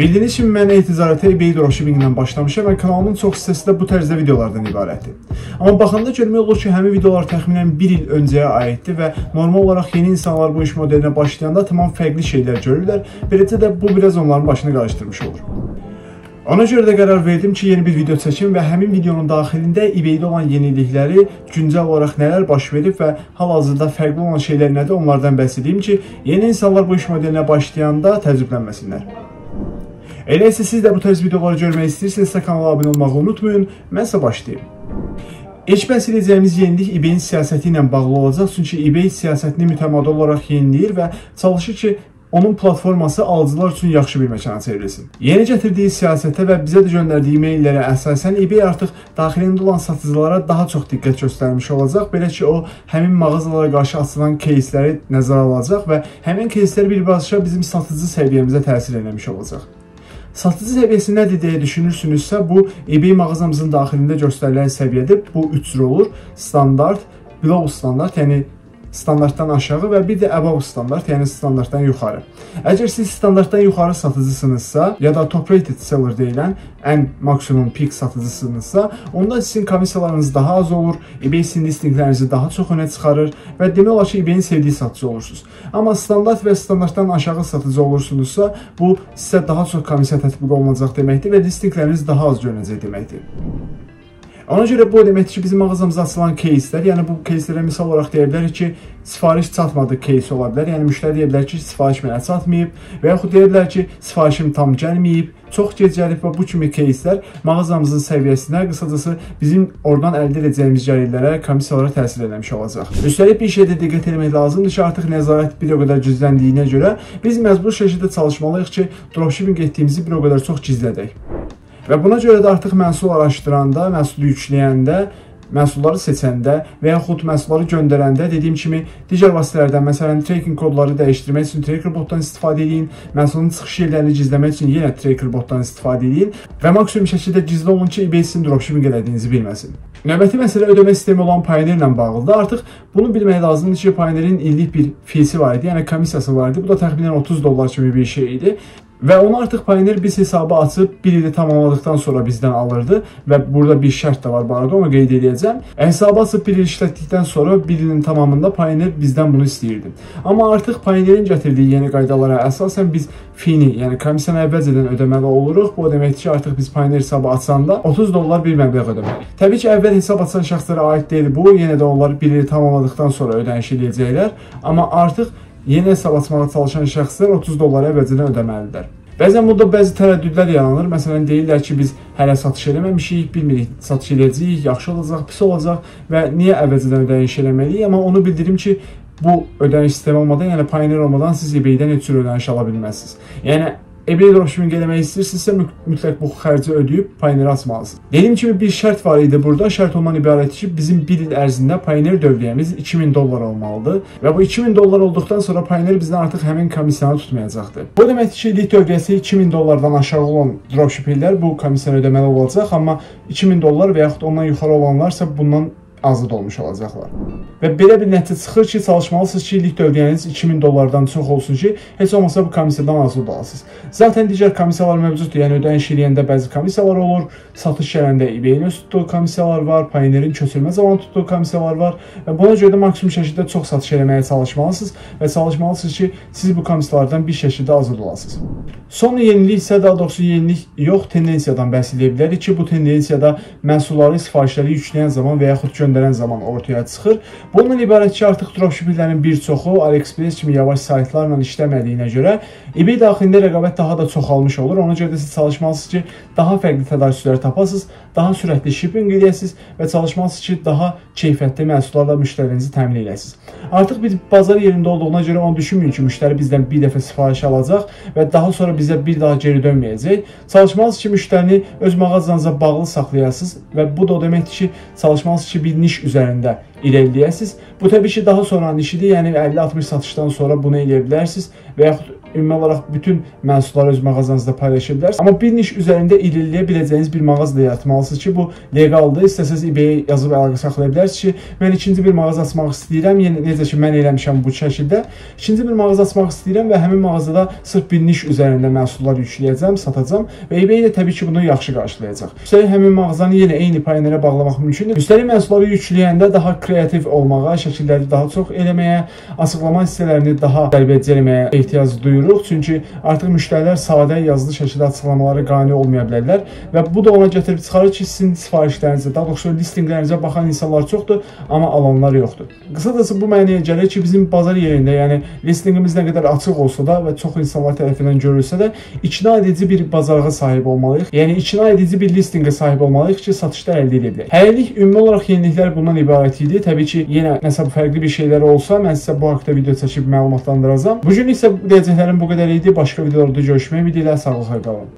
Bildiyiniz kimi mən eticarətə eBay dropshipping ilə başlamışam və kanalımın çox hissəsi də bu tərzdə videolardan ibarətdir. Amma baxanda görmək olur ki, həmin videolar təxminən 1 il öncəyə aiddir və normal olaraq yeni insanlar bu iş modelinə başlayanda tamam fərqli şeylər görürlər. Beləcə də bu biraz onların başını qarışdırmış olur. Ona görə də qərar verdim ki, yeni bir video çəkim və həmin videonun daxilində eBay-də olan yenilikləri, güncəl olaraq nələr baş verib və hal-hazırda fərqli olan şeylər nədir, onlardan bəhs edeyim ki, yeni insanlar bu iş modelinə başlayanda təəccüblənməsinlər. Elə isə siz də bu tərz videoları görmək istəyirsinizsə kanala abunə olmağı unutmayın. Mən isə başlayayım. İlk bəhs edəcəyimiz yenilik eBay-in siyasəti ilə bağlı olacaq, çünki eBay siyasətini mütəmadi olaraq yeniləyir və çalışır ki, onun platforması alıcılar üçün yaxşı bir məkana çevrilsin. Yeni gətirdiyi siyasətə və bizə də göndərdiyi e-maillərə əsasən eBay artıq daxilində olan satıcılara daha çox diqqət göstərmiş olacaq. Belə ki, o həmin mağazalara qarşı açılan кейsləri nəzərə alacaq və həmin keyslər birbaşa bizim satıcı səviyyəmizə təsir etmiş olacaq. Satıcı səviyyəsi nədir deyə düşünürsünüzsə, bu eBay mağazamızın daxilində göstərilən səviyyədir. Bu 3 cür olur. Standart, below standart, yəni standartdan aşağı və bir də above standart, yəni standartdan yuxarı. Əgər siz standartdan yuxarı satıcısınızsa, ya da top rated seller deyilən ən maksimum peak satıcısınızsa, onda sizin komissiyalarınız daha az olur, eBay sizin listinglərinizi daha çox önə çıxarır və demək olar ki, eBay-in sevdiyi satıcı olursunuz. Amma standart və standartdan aşağı satıcı olursunuzsa, bu sizə daha çox komissiya tətbiq olunacaq deməkdir və listingləriniz daha az görünəcək deməkdir. Ona görə bu deməkdir ki, bizim mağazamıza açılan кейslər, yəni bu кейslərə misal olaraq deyə bilərik ki, sifariş çatmadı кейs ola bilər. Yəni müştəri deyə bilər ki, sifariş mənə çatmayıb və yaxud deyə bilər ki, sifarişim tam gəlməyib, çox gec gəlib və bu kimi кейslər mağazamızın səviyyəsinə, qısacası bizim oradan əldə edəcəyimiz gəlirlərə, komissiyalara təsir etmiş olacaq. Üstəlik bir şeydə diqqət etmək lazımdır ki, artıq nəzarət bir o qədər gizləndiyinə görə biz məcbur şəkildə çalışmalıyıq ki, dropshipping etdiyimizi bir o qədər çox gizlədək. Və buna görə də artıq məhsul araşdıranda, məhsulu yükləyəndə, məhsulları seçəndə və yaxud məhsulları göndərəndə dediyim kimi digər vasitələrdən, məsələn, tracking kodları dəyişdirmək üçün tracker botdan istifadə edin, məhsulun çıxış yerlərini gizləmək üçün yenə tracker botdan istifadə edin və maksimum şəkildə gizli olun ki, eBay sizin dropshipping elədiyinizi bilməsin. Növbəti məsələ ödəmə sistemi olan Pioneer ilə bağlıdır. Artıq bunu bilmək lazımdır ki, Pioneerin illik bir fisi var idi, yəni komissiyası var idi. Bu da təxminən 30 dollar kimi bir şey idi. Və onu artıq Pioneer biz hesabı açıb bir ili tamamladıkdan sonra bizdən alırdı və burada bir şərt də var bu arada onu qeyd edəcəm. Hesabı açıb bir il işlətdikdən sonra bir ilin tamamında Pioneer bizdən bunu istəyirdi. Amma artıq Pioneerin gətirdiyi yeni qaydalara əsasən biz fini, yəni komissiyanı əvvəlcədən ödəməli oluruq. Bu deməkdir ki, artıq biz Pioneer hesabı açanda 30 dollar bir məbləğ ödəməliyik. Təbii ki, əvvəl hesab açan şəxslərə aid deyil bu. Yenə də onlar bir ili tamamladıkdan sonra ödəniş edəcəklər. Amma artıq Yeni hesab açmağa çalışan şəxslər 30 dollar əvəzinə ödəməlidirlər. Bəzən burada bəzi tərəddüdlər yaranır. Məsələn, deyirlər ki, biz hələ satış eləməmişik, bilmirik satış eləyəcəyik, yaxşı olacaq, pis olacaq və niyə əvəzədən ödəniş eləməliyik? Amma onu bildirim ki, bu ödəniş sistemi olmadan, yəni Pioneer olmadan siz eBay-dən heç cür ödəniş ala bilməzsiniz. Yəni eBay dropshipping eləmək istəyirsinizsə mütləq bu xərci ödəyib Pioneer açmalısınız. Dediyim kimi bir şərt var idi burada. Şərt ondan ibarətdir ki, bizim 1 il ərzində Pioneer dövriyyəmiz 2000 dollar olmalıdır və bu 2000 dollar olduqdan sonra Pioneer bizdən artıq həmin komissiyanı tutmayacaqdır. Bu deməkdir ki, illik dövriyyəsi 2000 dollardan aşağı olan dropshippinglər bu komissiyanı ödəməli olacaq, amma 2000 dollar və yaxud ondan yuxarı olanlarsa bundan azad olmuş olacaqlar. Və belə bir nəticə çıxır ki, çalışmalısınız ki, illik dövriyyəniz 2000 dollardan çox olsun ki, heç olmasa bu komissiyadan azad olasınız. Zaten digər komissiyalar mövcuddur. Yəni ödəniş eləyəndə bəzi komissiyalar olur, satış gələndə eBay-in öz tutduğu komissiyalar var, Pioneer-in köçürmə zamanı tutduğu komissiyalar var və buna görə də maksimum şəkildə çox satış eləməyə çalışmalısınız və çalışmalısınız ki, siz bu komissiyalardan bir şəkildə azad olasınız. Son yenilik isə daha doğrusu yenilik yox, tendensiyadan bəhs edə bilərik ki, bu tendensiyada məhsulları, sifarişləri yükləyən zaman və yaxud göndərən zaman ortaya çıxır. Bundan ibarət ki, artıq dropshippinglərin bir çoxu AliExpress kimi yavaş saytlarla işləmədiyinə görə eBay daxilində rəqabət daha da çoxalmış olur. Ona görə də siz çalışmalısınız ki, daha fərqli tədarükçülər tapasınız, daha sürətli shipping edəsiniz və çalışmalısınız ki, daha keyfiyyətli məhsullarla müştərinizi təmin edəsiniz. Artıq biz bazar yerində olduğuna görə onu düşünməyin ki, müştəri bizdən bir dəfə sifariş alacaq və daha sonra bizə bir daha geri dönməyəcək. Çalışmalısınız ki, müştərini öz mağazanıza bağlı saxlayasınız və bu da o deməkdir ki, çalışmalısınız ki, bir niş üzərində irəliləyəsiniz. Bu təbii ki, daha sonranın işidir. Yəni 50-60 satışdan sonra bunu eləyə bilərsiniz və yaxud ümumi olaraq bütün məhsulları öz mağazanızda paylaşa bilərsiniz. Amma bir niş üzərində irəliləyə biləcəyiniz bir mağaza da yaratmalısınız ki, bu legaldır. İstəsəz eBay-ə yazıb əlaqə saxlaya bilərsiniz ki, mən ikinci bir mağaza açmaq istəyirəm. Yəni necə ki, mən eləmişəm bu şəkildə. İkinci bir mağaza açmaq istəyirəm və həmin mağazada sırf bir niş üzərində məhsullar yükləyəcəm, satacağam və eBay də təbii ki, bunu yaxşı qarşılayacaq. Üstəlik həmin mağazanı yenə eyni payinlərə bağlamaq mümkündür. Üstəlik məhsulları yükləyəndə daha kreativ olmağa, şəkilləri daha çox eləməyə, açıqlama hissələrini daha cəlbedici eləməyə ehtiyac duyuruq. Çünki artıq müştərilər sadə yazılı şəkildə açıqlamalara qane olmaya bilərlər və bu da ona gətirib çıxarır ki, sizin sifarişlərinizə, daha doğrusu listinqlərinizə baxan insanlar çoxdur, amma alanlar yoxdur. Qısacası bu mənaya gəlir ki, bizim bazar yerində, yəni listinqimiz nə qədər açıq olsa da və çox insanlar tərəfindən görülsə də, ikna edici bir bazarlığa sahib olmalıyıq. Yəni ikna edici bir listinqə sahib olmalıyıq ki, satışlar əldə edə bilək. Hələlik ümumi olaraq yeniliklər bundan ibarət idi. Təbii ki, yenə nəsə fərqli bir şeylər olsa, mən sizə bu haqqda video çəkib məlumatlandıracağam. Bu gün isə deyəcəklərim bu qədər idi. Başqa videolarda görüşmək ümidi ilə sağlıqla qalın.